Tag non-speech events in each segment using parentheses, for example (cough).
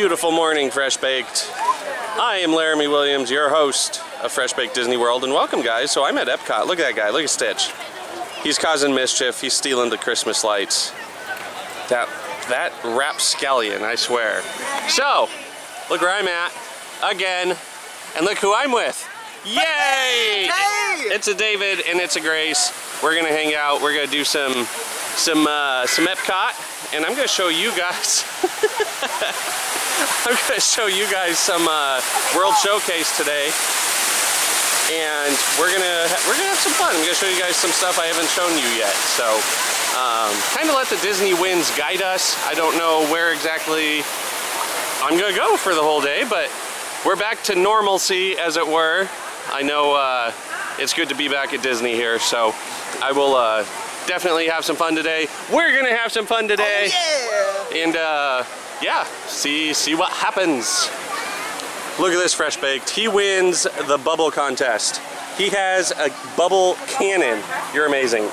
beautiful morning, Fresh Baked. I am Laramie Williams, your host of Fresh Baked Disney World, and welcome, guys. So I'm at Epcot. Look at that guy. Look at Stitch. He's causing mischief. He's stealing the Christmas lights. That that rapscallion, I swear. So, look where I'm at again, and look who I'm with. Yay! It's a David and it's a Grace. We're gonna hang out. We're gonna do some some uh, some Epcot, and I'm gonna show you guys. (laughs) (laughs) I'm gonna show you guys some uh, World Showcase today, and we're gonna we're gonna have some fun. I'm gonna show you guys some stuff I haven't shown you yet. So, um, kind of let the Disney winds guide us. I don't know where exactly I'm gonna go for the whole day, but we're back to normalcy, as it were. I know uh, it's good to be back at Disney here, so I will uh, definitely have some fun today. We're gonna have some fun today. Oh, And uh, yeah, see see what happens. Look at this fresh baked. He wins the bubble contest. He has a bubble cannon. You're amazing. (laughs)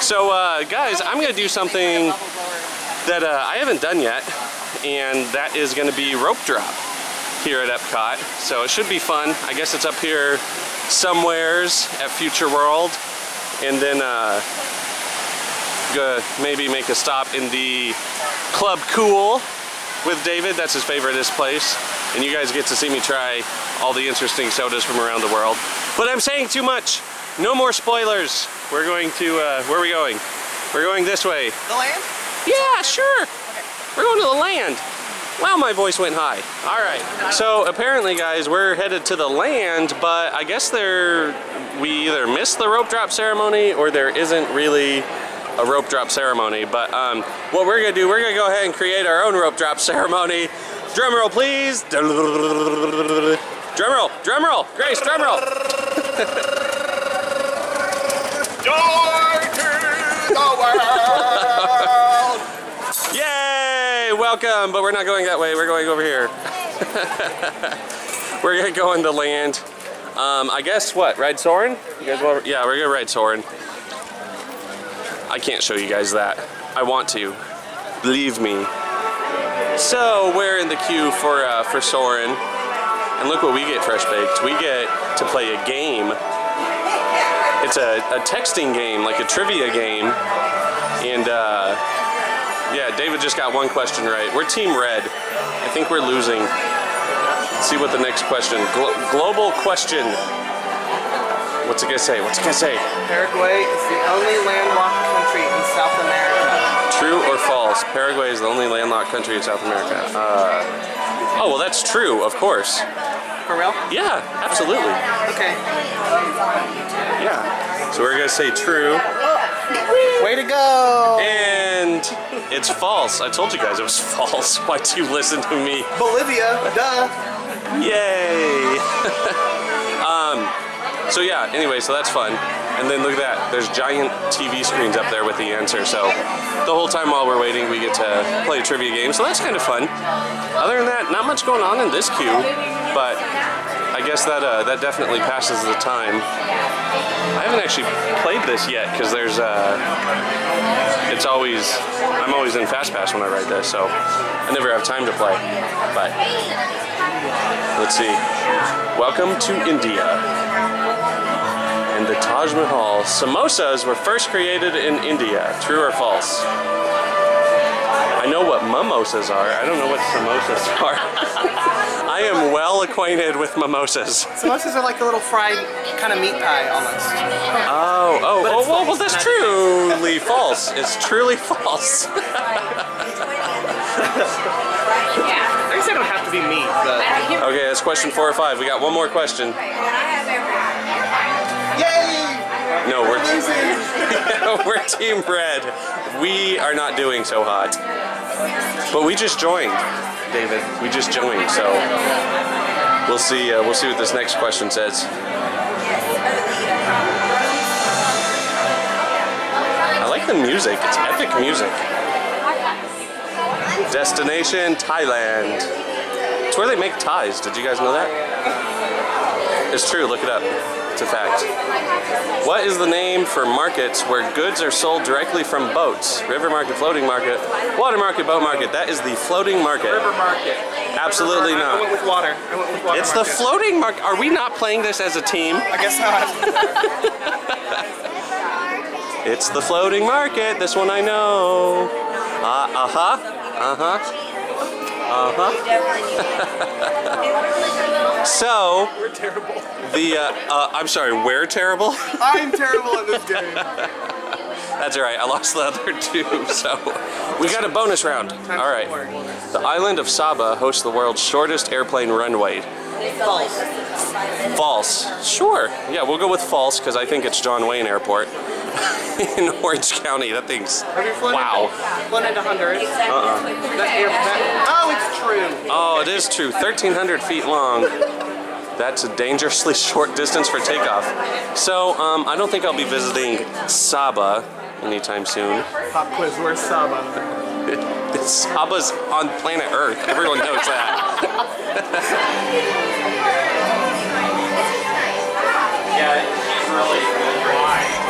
so uh, guys, I'm gonna do something that uh, I haven't done yet, and that is gonna be rope drop here at Epcot. So it should be fun. I guess it's up here somewheres at Future World. And then uh, go maybe make a stop in the Club Cool with David. That's his favorite this place. And you guys get to see me try all the interesting sodas from around the world. But I'm saying too much. No more spoilers. We're going to, uh, where are we going? We're going this way. The land? Yeah, sure. We're going to the land. Wow, my voice went high. All right. So apparently, guys, we're headed to the land, but I guess there we either missed the rope drop ceremony or there isn't really a rope drop ceremony. But um, what we're gonna do, we're gonna go ahead and create our own rope drop (laughs) ceremony. Drum roll, please. Drum roll, drum roll. Grace, drum roll. (laughs) Joy to the world! Yay! Welcome, but we're not going that way. We're going over here. (laughs) we're gonna go into land. Um, I guess what? Ride Soarin? You guys want? Yeah, we're gonna ride Soarin. I can't show you guys that. I want to. Believe me. So we're in the queue for uh, for Soarin, and look what we get, Fresh Baked. We get to play a game. It's a, a texting game, like a trivia game, and. Uh, yeah, David just got one question right. We're Team Red. I think we're losing. Let's see what the next question. Glo- global question. What's it gonna say? What's it gonna say? Paraguay is the only landlocked country in South America. True or false? Paraguay is the only landlocked country in South America. Uh, oh well, that's true, of course. For real? Yeah, absolutely. Okay. Yeah. So we're gonna say true, Way to go! and it's false. I told you guys it was (laughs) false. Why'd you listen to me? Bolivia, duh. Yay! (laughs) so yeah, anyway, so that's fun. And then look at that, there's giant TV screens up there with the answer. So the whole time while we're waiting, we get to play a trivia game. So that's kind of fun. Other than that, not much going on in this queue, but I guess that uh, that definitely passes the time. I haven't actually played this yet because there's uh, it's always I'm always in Fast Pass when I ride this, so I never have time to play. But let's see. Welcome to India and the Taj Mahal. Samosas were first created in India. True or false? I know what mimosas are. I don't know what samosas (laughs) are. I am well acquainted with mimosas. Samosas are like a little fried kind of meat pie almost. Oh, oh, But oh, it's well, well, that's truly (laughs) false. It's truly false. (laughs) I guess they don't have to be meat, but. Okay, that's question four or five. We got one more question. Yay! No, we're (laughs) we're Team Red. We are not doing so hot. But we just joined, David. We just joined, so we'll see. Uh, we'll see what this next question says. I like the music. It's epic music. Destination Thailand. It's where they make ties. Did you guys know that? It's true, look it up. It's a fact. What is the name for markets where goods are sold directly from boats? River market, floating market, water market, boat market. That is the floating market. River market. Absolutely not. I went not. with water. I went with water. It's the floating market. Are we not playing this as a team? I guess not. (laughs) It's the floating market. This one I know. Uh, uh-huh. Uh-huh. Uh-huh. (laughs) so, We're terrible. the, uh, uh, I'm sorry, we're terrible? (laughs) I'm terrible at this game. That's all right. I lost the other two, so we got a bonus round. Time All right. The island of Saba hosts the world's shortest airplane runway. False. False. Sure. Yeah, we'll go with false because I think it's John Wayne Airport (laughs) in Orange County. That thing's Have you flown wow. into, flown into Honduras? Uh-uh. That air, that, oh, it's true. Oh, it is true. 1,300 feet long. That's a dangerously short distance for takeoff. So um, I don't think I'll be visiting Saba anytime soon. Pop quiz, where's Saba? (laughs) Saba's on planet Earth. Everyone knows that. (laughs) Yeah, he's really wide.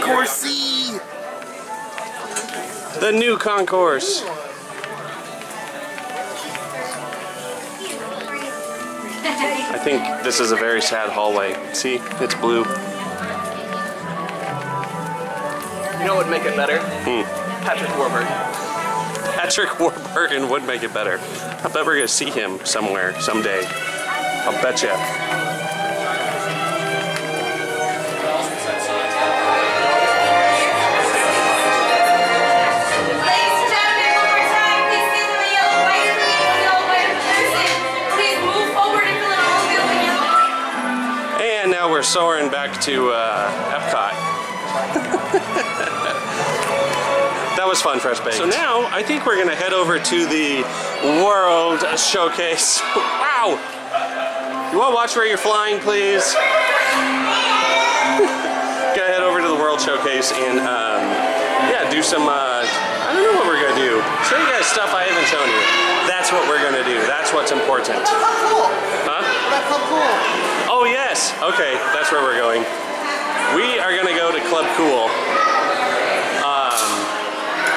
Concourse C. The new concourse. I think this is a very sad hallway. See, it's blue. You know what would make it better? Hmm. Patrick Warburton. Patrick (laughs) Warburton would make it better. I bet we're gonna see him somewhere someday. I'll bet ya. Soaring back to uh, Epcot. (laughs) that was fun, Fresh Baked. So now I think we're gonna head over to the World Showcase. (laughs) wow! You wanna watch where you're flying, please? (laughs) Gotta head over to the World Showcase and um, yeah, do some. Uh, I don't know what we're gonna do. Show you guys stuff I haven't shown you. That's what we're gonna do. That's what's important. Club Cool. Huh? That Club Cool. Oh yes. Okay, that's where we're going. We are gonna go to Club Cool um,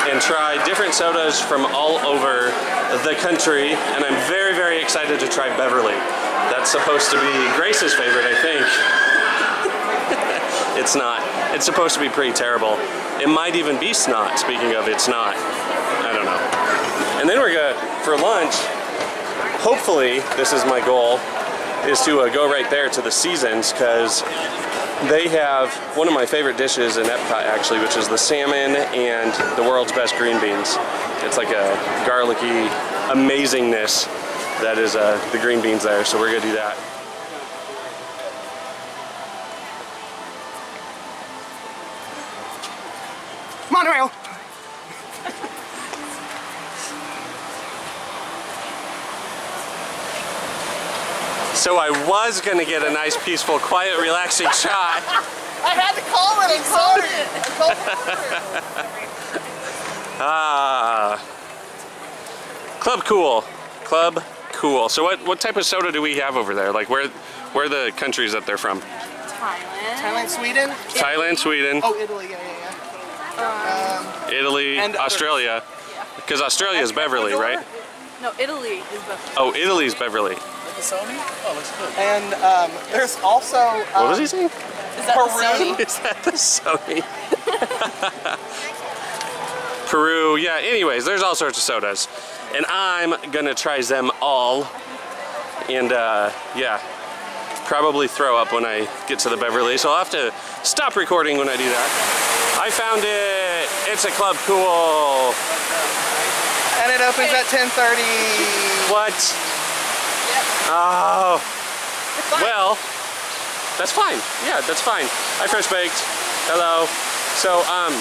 and try different sodas from all over the country, and I'm very, very excited to try Beverly. That's supposed to be Grace's favorite, I think. (laughs) it's not. It's supposed to be pretty terrible. It might even be snot. Speaking of, it's not. I don't know. And then we're gonna for lunch. Hopefully, this is my goal is to uh, go right there to the Seasons because they have one of my favorite dishes in Epcot actually, which is the salmon and the world's best green beans. It's like a garlicky amazingness that is uh, the green beans there, so we're gonna do that. Monorail. So I was gonna get a nice, peaceful, quiet, relaxing shot. I had to call it. I'm sorry. I called it. Ah, Club Cool, Club Cool. So what what type of soda do we have over there? Like where where are the countries that they're from? Thailand. Thailand, Sweden. Thailand, Sweden, Oh, Italy. Yeah, yeah, yeah. Italy, and others. Australia. Because Australia is Beverly, right? No, Italy is Beverly. Oh, Italy's Beverly. And um, there's also. Um, What was he saying? Is that Peru? (laughs) Is that the Sony? (laughs) Peru, yeah, anyways, there's all sorts of sodas. And I'm gonna try them all. And uh, yeah, probably throw up when I get to the Beverly. So I'll have to stop recording when I do that. I found it. It's a Club Cool. And it opens at 10:30. What? Oh. Well, that's fine. Yeah, that's fine. Hi, Fresh Baked. Hello. So, um,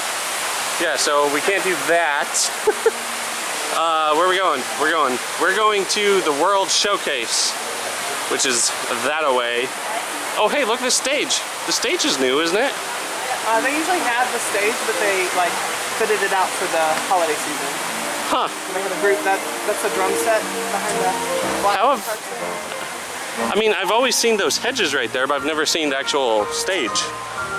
yeah, so we can't do that. (laughs) uh, where are we going? We're going. We're going to the World Showcase, which is that away. Oh, hey, look at the stage. The stage is new, isn't it? Uh, they usually have the stage, but they like fitted it out for the holiday season. Huh. And they have a group that that's a drum set behind the. black How have- I mean, I've always seen those hedges right there, but I've never seen the actual stage.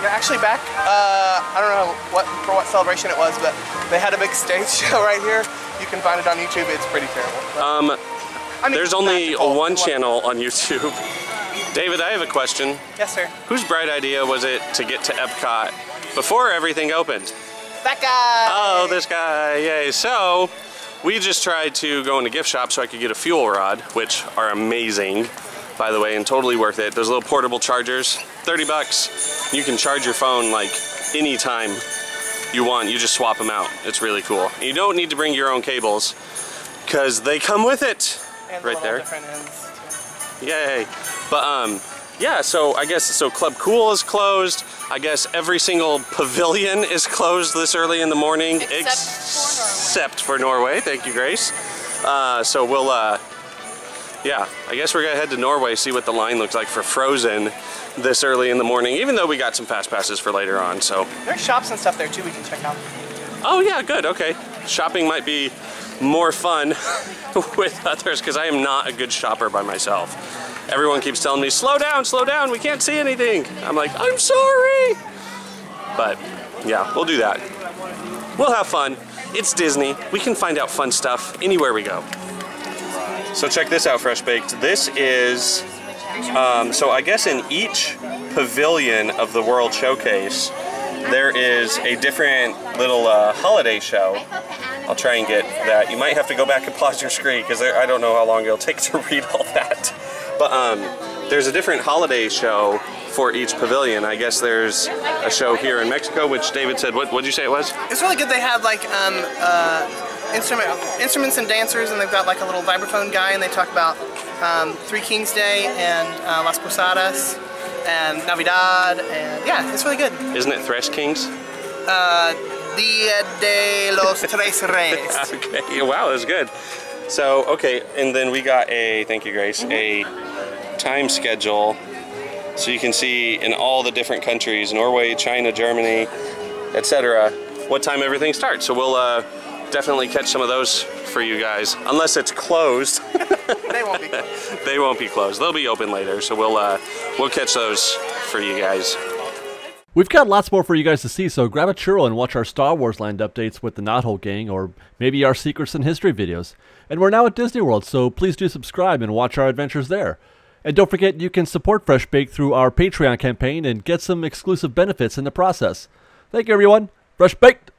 Yeah, actually back. Uh, I don't know what for what celebration it was, but they had a big stage (laughs) show right here. You can find it on YouTube. It's pretty terrible. Um, I mean, there's only magical. one channel on YouTube. David, I have a question. Yes, sir. Whose bright idea was it to get to Epcot before everything opened? That guy. Oh, this guy, yay. So, we just tried to go in a gift shop so I could get a fuel rod, which are amazing, by the way, and totally worth it. Those little portable chargers, 30 bucks. You can charge your phone like anytime you want. You just swap them out. It's really cool. You don't need to bring your own cables because they come with it. And right there. Yay. But um yeah, so I guess so Club Cool is closed. I guess every single pavilion is closed this early in the morning Except except for Norway. Thank you, Grace. Uh, so we'll uh yeah, I guess we're gonna head to Norway, see what the line looks like for Frozen this early in the morning, even though we got some fast passes for later on, so There's shops and stuff there too. We can check out. Oh yeah, good. Okay, shopping might be more fun (laughs) with others because I am not a good shopper by myself. Everyone keeps telling me, "Slow down, slow down. We can't see anything." I'm like, "I'm sorry," but yeah, we'll do that. We'll have fun. It's Disney. We can find out fun stuff anywhere we go. So check this out, Fresh Baked. This is um, so I guess in each pavilion of the World Showcase, there is a different little uh, holiday show. I'll try and get that. You might have to go back and pause your screen because I don't know how long it'll take to (laughs) read all that. But um, there's a different holiday show for each pavilion. I guess there's a show here in Mexico, which David said. What did you say it was? It's really good. They have like um, uh, instrument instruments and dancers, and they've got like a little vibraphone guy, and they talk about um, Three Kings Day and uh, Las Posadas and Navidad, and yeah, it's really good. Isn't it Thresh Kings? Uh, Dia de los Tres Reyes. (laughs) Okay, wow, that's good. So, okay, and then we got a, thank you, Grace, a time schedule so you can see in all the different countries Norway, China, Germany, etc. what time everything starts. So, we'll uh, definitely catch some of those for you guys, unless it's closed. (laughs) they won't be. Good. they won't be closed, they'll be open later. So, we'll, uh, we'll catch those for you guys. We've got lots more for you guys to see, so grab a churro and watch our Star Wars Land updates with the Knothole Gang, or maybe our Secrets and History videos. And we're now at Disney World, so please do subscribe and watch our adventures there. And don't forget you can support Fresh Bake through our Patreon campaign and get some exclusive benefits in the process. Thank you, everyone. Fresh Baked!